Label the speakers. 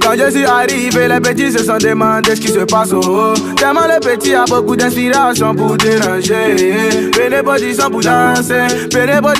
Speaker 1: Quand je suis arrivé, les petits se sont demandés ce qui se passe au haut. Tellement le petit a beaucoup d'inspiration pour déranger. Pénébody sont pour danser, Pénébody